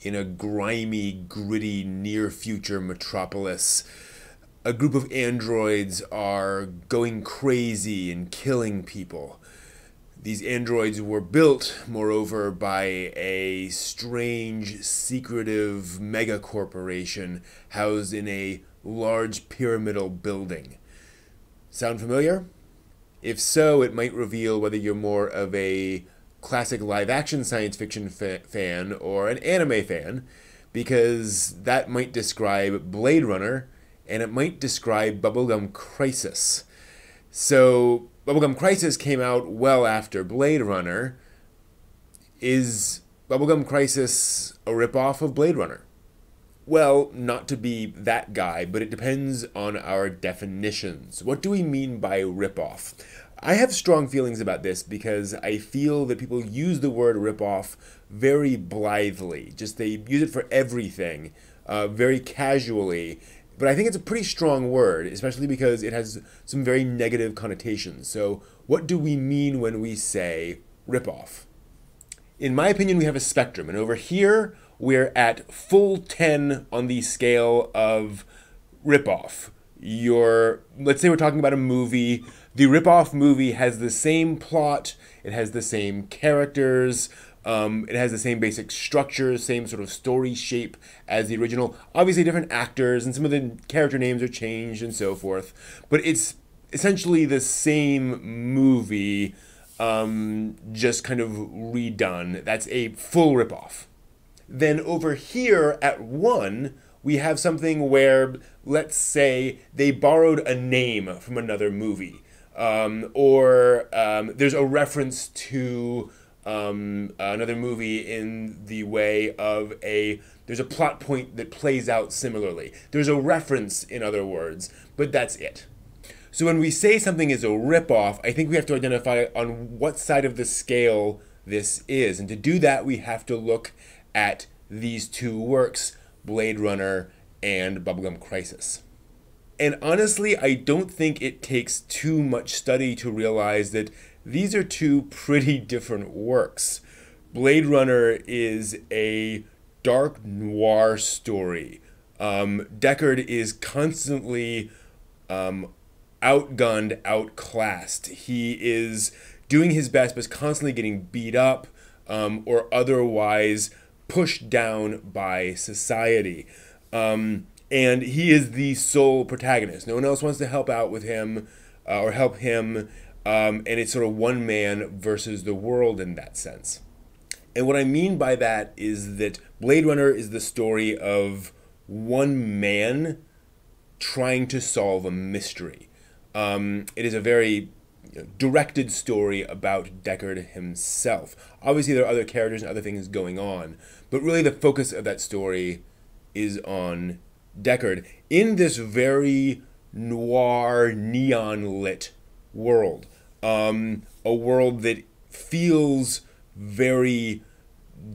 in a grimy, gritty, near future metropolis. A group of androids are going crazy and killing people. These androids were built, moreover, by a strange, secretive mega corporation housed in a large pyramidal building. Sound familiar? If so, it might reveal whether you're more of a classic live action science fiction fa- fan or an anime fan, because that might describe Blade Runner and it might describe Bubblegum Crisis. So, Bubblegum Crisis came out well after Blade Runner. Is Bubblegum Crisis a ripoff of Blade Runner? Well, not to be that guy, but it depends on our definitions. What do we mean by ripoff? I have strong feelings about this because I feel that people use the word ripoff very blithely. Just they use it for everything, uh, very casually. But I think it's a pretty strong word, especially because it has some very negative connotations. So, what do we mean when we say ripoff? In my opinion, we have a spectrum, and over here, we're at full 10 on the scale of ripoff. Your, let's say we're talking about a movie. The ripoff movie has the same plot, it has the same characters, um, it has the same basic structure, same sort of story shape as the original. Obviously, different actors, and some of the character names are changed and so forth. But it's essentially the same movie, um, just kind of redone. That's a full ripoff. Then over here at one, we have something where, let's say, they borrowed a name from another movie. Um, or um, there's a reference to um, another movie in the way of a there's a plot point that plays out similarly. There's a reference, in other words, but that's it. So when we say something is a ripoff, I think we have to identify on what side of the scale this is. And to do that, we have to look at these two works, Blade Runner and Bubblegum Crisis. And honestly, I don't think it takes too much study to realize that these are two pretty different works. Blade Runner is a dark noir story. Um, Deckard is constantly um, outgunned, outclassed. He is doing his best, but is constantly getting beat up um, or otherwise pushed down by society. Um, and he is the sole protagonist. No one else wants to help out with him uh, or help him. Um, and it's sort of one man versus the world in that sense. And what I mean by that is that Blade Runner is the story of one man trying to solve a mystery. Um, it is a very directed story about Deckard himself. Obviously, there are other characters and other things going on, but really the focus of that story is on Deckard in this very noir, neon lit world um, a world that feels very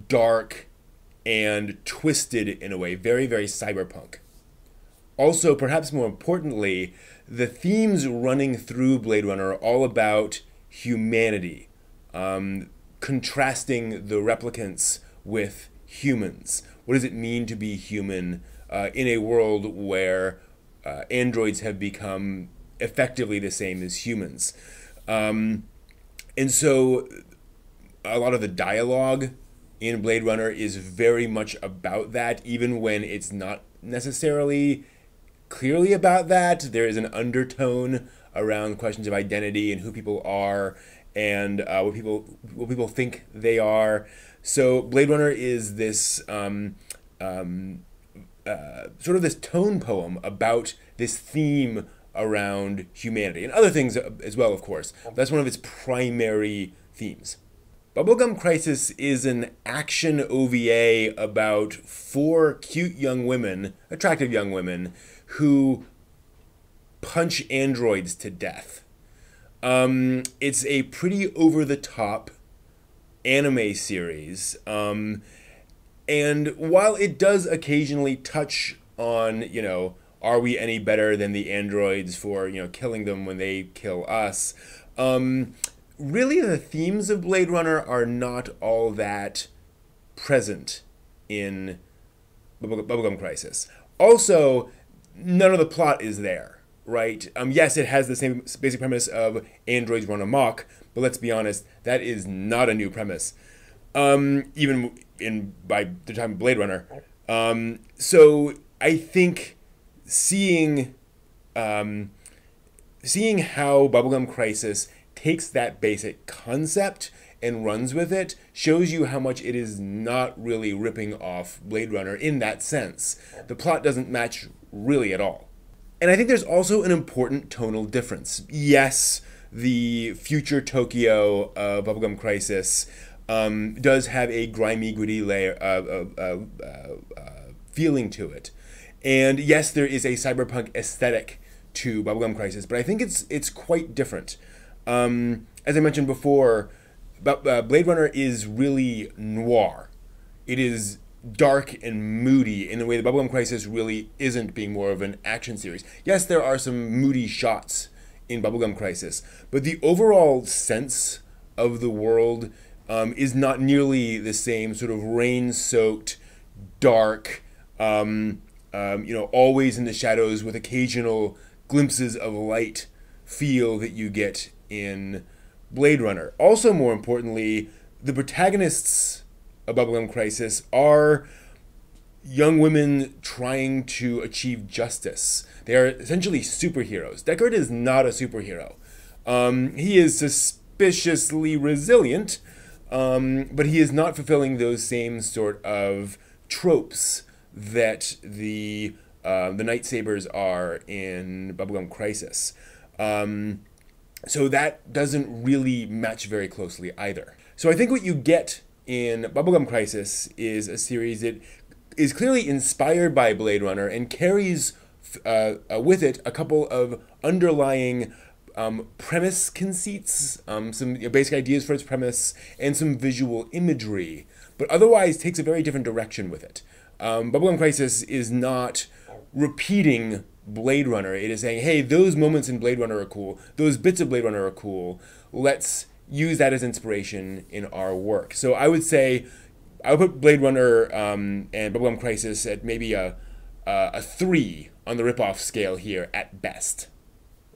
dark and twisted in a way, very, very cyberpunk. Also, perhaps more importantly, the themes running through Blade Runner are all about humanity, um, contrasting the replicants with humans. What does it mean to be human uh, in a world where uh, androids have become effectively the same as humans? Um, and so a lot of the dialogue in Blade Runner is very much about that, even when it's not necessarily clearly about that. There is an undertone around questions of identity and who people are and uh, what people what people think they are. So Blade Runner is this um, um, uh, sort of this tone poem about this theme around humanity and other things as well, of course. That's one of its primary themes. Bubblegum Crisis is an action OVA about four cute young women, attractive young women, who punch androids to death. Um, it's a pretty over the top anime series. Um, and while it does occasionally touch on, you know, are we any better than the androids for you know killing them when they kill us? Um, really, the themes of Blade Runner are not all that present in Bubblegum Crisis. Also, none of the plot is there, right? Um, yes, it has the same basic premise of androids run amok, but let's be honest, that is not a new premise. Um, even in by the time of Blade Runner. Um, so I think seeing um, seeing how Bubblegum Crisis takes that basic concept and runs with it shows you how much it is not really ripping off Blade Runner in that sense. The plot doesn't match really at all. And I think there's also an important tonal difference. Yes, the future Tokyo of Bubblegum Crisis um, does have a grimy, gritty layer of uh, uh, uh, feeling to it. And yes, there is a cyberpunk aesthetic to Bubblegum Crisis, but I think it's it's quite different. Um, as I mentioned before, uh, Blade Runner is really noir. It is dark and moody in the way the Bubblegum Crisis really isn't being more of an action series. Yes, there are some moody shots in Bubblegum Crisis, but the overall sense of the world um, is not nearly the same sort of rain-soaked, dark, um, um, you know, always in the shadows with occasional glimpses of light feel that you get in Blade Runner. Also, more importantly, the protagonists of Bubblegum Crisis are young women trying to achieve justice. They are essentially superheroes. Deckard is not a superhero. Um, he is suspiciously resilient, um, but he is not fulfilling those same sort of tropes that the uh, the Knight Sabers are in Bubblegum Crisis. Um, so that doesn't really match very closely either. So I think what you get in Bubblegum Crisis is a series that is clearly inspired by Blade Runner and carries uh, uh, with it a couple of underlying um, premise conceits, um, some you know, basic ideas for its premise, and some visual imagery, but otherwise takes a very different direction with it. Um, Bubblegum Crisis is not repeating Blade Runner. It is saying, hey, those moments in Blade Runner are cool. Those bits of Blade Runner are cool. Let's use that as inspiration in our work. So I would say I would put Blade Runner um, and Bubblegum Crisis at maybe a, a, a three on the ripoff scale here at best.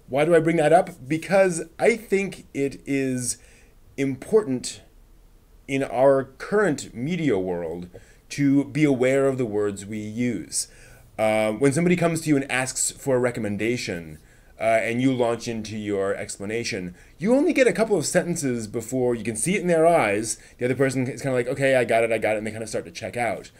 Why do I bring that up? Because I think it is important in our current media world to be aware of the words we use. Uh, when somebody comes to you and asks for a recommendation, uh, and you launch into your explanation, you only get a couple of sentences before you can see it in their eyes. The other person is kind of like, okay, I got it, I got it, and they kind of start to check out.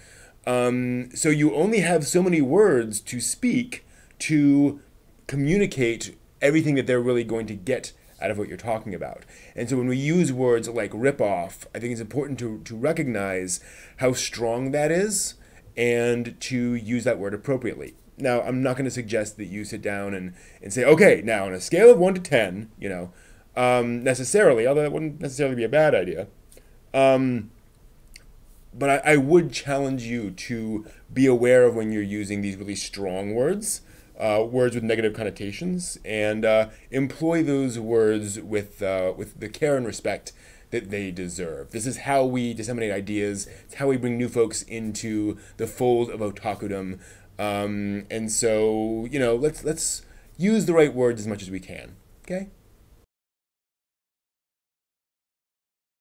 Um, so you only have so many words to speak to communicate everything that they're really going to get out of what you're talking about. And so when we use words like rip off, I think it's important to, to recognize how strong that is and to use that word appropriately. Now, I'm not going to suggest that you sit down and, and say, okay, now on a scale of 1 to 10, you know, um, necessarily, although that wouldn't necessarily be a bad idea. Um, but I, I, would challenge you to be aware of when you're using these really strong words, uh, words with negative connotations, and uh, employ those words with, uh, with the care and respect that they deserve. This is how we disseminate ideas. It's how we bring new folks into the fold of otakudom. Um, and so, you know, let's let's use the right words as much as we can. Okay.